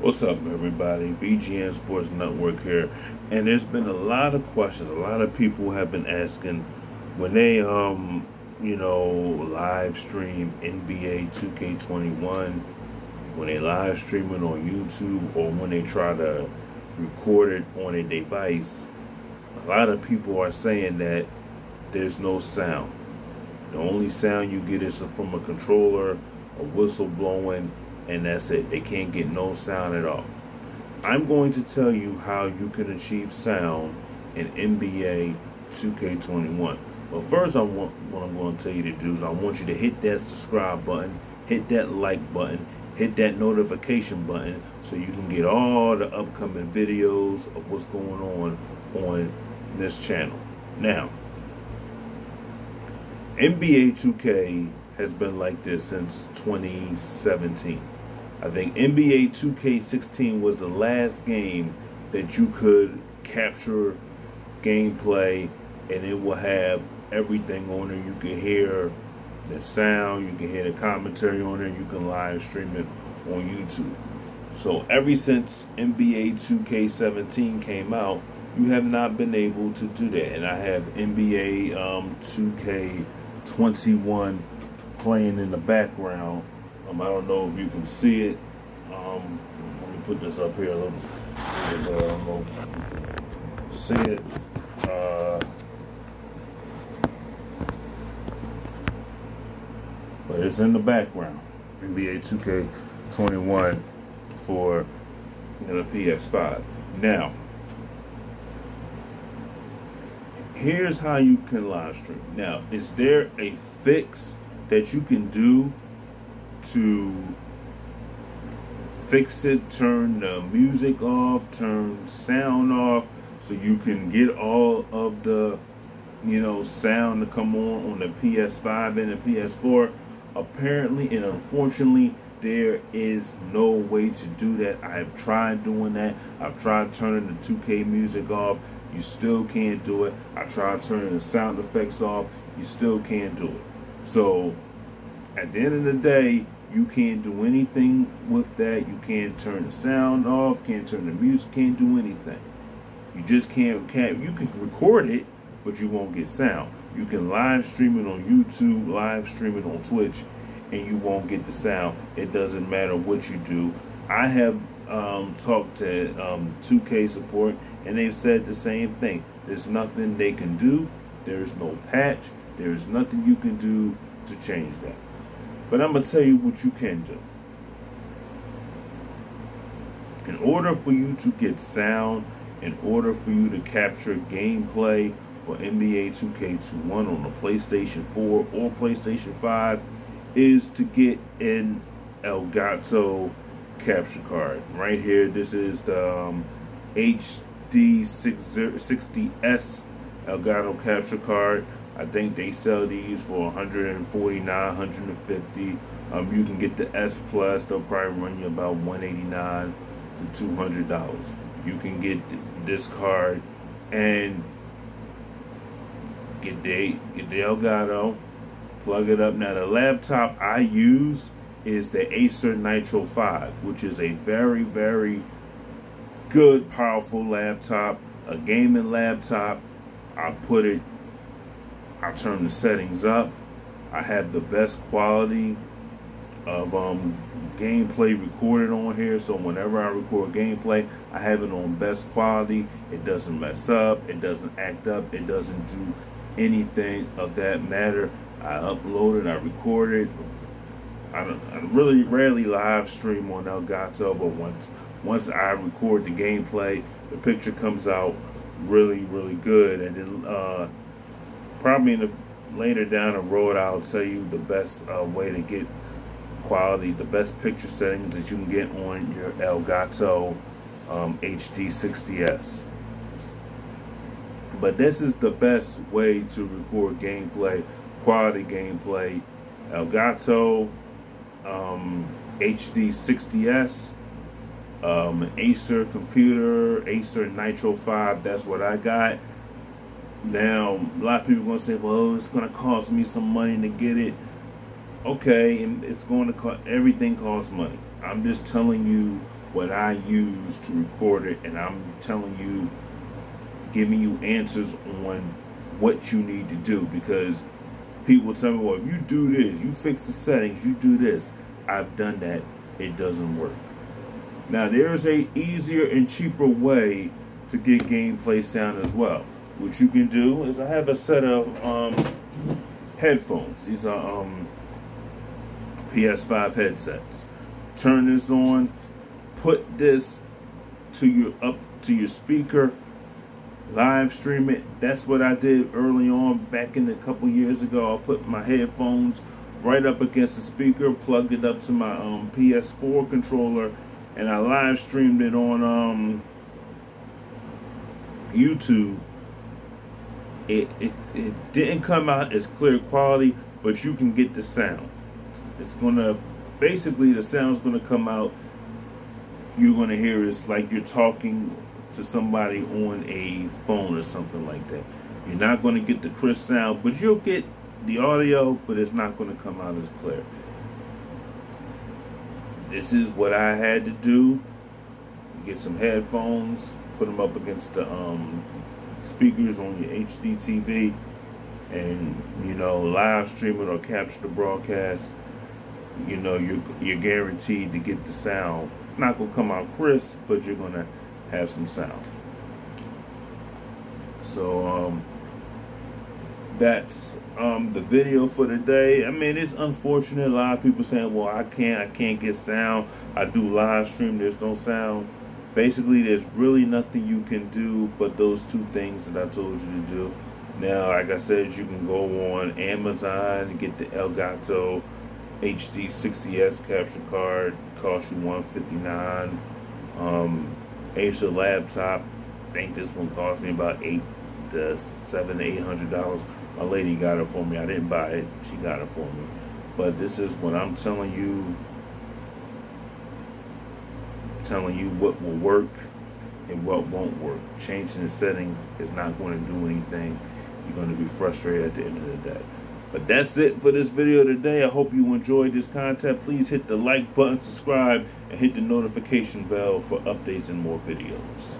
What's up, everybody? BGN Sports Network here, and there's been a lot of questions. A lot of people have been asking when they, um, you know, live stream NBA 2K21, when they live stream it on YouTube, or when they try to record it on a device. A lot of people are saying that there's no sound. The only sound you get is from a controller, a whistle blowing, and that's it. They can't get no sound at all. I'm going to tell you how you can achieve sound in NBA 2K21. But first, I want what I'm going to tell you to do is I want you to hit that subscribe button, hit that like button, hit that notification button so you can get all the upcoming videos of what's going on on this channel. Now, NBA 2K has been like this since 2017. I think NBA 2K16 was the last game that you could capture gameplay and it will have everything on it. You can hear the sound, you can hear the commentary on it, you can live stream it on YouTube. So ever since NBA 2K17 came out, you have not been able to do that. And I have NBA um, 2K 21 playing in the background. Um, I don't know if you can see it. Um, let me put this up here a little. Bit, see it. Uh, but it's in the background. NBA 2K21 for you know, the PS5. Now, here's how you can live stream. Now, is there a fix that you can do to fix it, turn the music off, turn sound off, so you can get all of the, you know, sound to come on on the PS5 and the PS4? Apparently and unfortunately, there is no way to do that. I have tried doing that. I've tried turning the 2K music off. You still can't do it. I tried turning the sound effects off. You still can't do it. So at the end of the day, you can't do anything with that. You can't turn the sound off, can't turn the music, can't do anything. You just can't, can't you can record it, but you won't get sound. You can live stream it on YouTube, live stream it on Twitch, and you won't get the sound. It doesn't matter what you do. I have um, talked to um, 2K support, and they've said the same thing. There's nothing they can do. There's no patch. There's nothing you can do to change that. But I'm going to tell you what you can do. In order for you to get sound, in order for you to capture gameplay for NBA 2K21 on the PlayStation 4 or PlayStation 5, is to get an Elgato capture card. Right here, this is the um, HD60S Elgato capture card. I think they sell these for 149 150 um, You can get the S Plus. They'll probably run you about 189 to $200. You can get this card and get the, get the Elgato, plug it up. Now, the laptop I use is the Acer Nitro 5, which is a very, very good, powerful laptop, a gaming laptop. I put it I turn the settings up. I have the best quality of um, gameplay recorded on here. So whenever I record gameplay, I have it on best quality. It doesn't mess up. It doesn't act up. It doesn't do anything of that matter. I upload it. I record it. I, I really rarely live stream on Elgato, but once once I record the gameplay, the picture comes out really, really good. And then uh, probably the later down the road I'll tell you the best uh, way to get quality, the best picture settings that you can get on your Elgato um, HD60S. But this is the best way to record gameplay, quality gameplay. Elgato um, HD60S, um, Acer computer, Acer Nitro 5, that's what I got. Now, a lot of people are going to say, well, it's going to cost me some money to get it. Okay, and it's going to cost, everything costs money. I'm just telling you what I use to record it, and I'm telling you, giving you answers on what you need to do because people tell me, well, if you do this, you fix the settings, you do this. I've done that. It doesn't work. Now there's a easier and cheaper way to get gameplay sound as well. What you can do is I have a set of um, headphones. These are um, PS5 headsets. Turn this on, put this to your up to your speaker, live stream it. That's what I did early on back in a couple years ago. I put my headphones right up against the speaker, plugged it up to my um, PS4 controller, and I live streamed it on um, YouTube. It, it, it didn't come out as clear quality, but you can get the sound. It's, gonna basically the sound's gonna come out. You're gonna hear it's like you're talking to somebody on a phone or something like that. You're not gonna get the crisp sound, but you'll get the audio, but it's not gonna come out as clear. This is what I had to do. Get some headphones, put them up against the um, speakers on your HD TV, and you know live stream it or capture the broadcast. You know you're you're guaranteed to get the sound. It's not gonna come out crisp, but you're gonna have some sound. So um, that's um, the video for today. I mean, it's unfortunate. A lot of people saying, "Well, I can't, I can't get sound. I do live stream. There's no sound." Basically, there's really nothing you can do but those two things that I told you to do. Now, like I said, you can go on Amazon and get the Elgato HD 60s capture card. Cost you 159. Um, Acer laptop. I think this one cost me about eight to seven, eight hundred dollars. My lady got it for me. I didn't buy it. She got it for me. But this is what I'm telling you. Telling you what will work and what won't work. Changing the settings is not going to do anything. You're going to be frustrated at the end of the day. But that's it for this video today. I hope you enjoyed this content. Please hit the like button, subscribe, and hit the notification bell for updates and more videos.